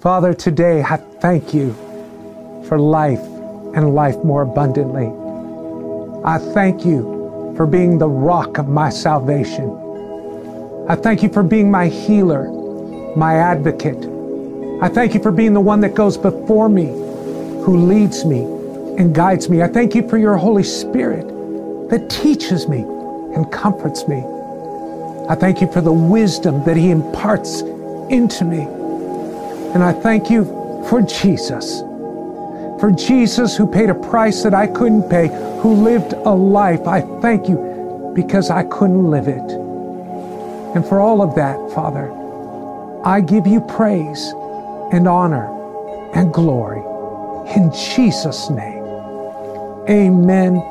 Father, today I thank you for life and life more abundantly. I thank you for being the rock of my salvation. I thank you for being my healer, my advocate. I thank you for being the one that goes before me, who leads me and guides me. I thank you for your Holy Spirit that teaches me and comforts me. I thank you for the wisdom that He imparts into me. And I thank you for Jesus, for Jesus who paid a price that I couldn't pay, who lived a life. I thank you because I couldn't live it. And for all of that, Father, I give you praise and honor and glory in Jesus' name. Amen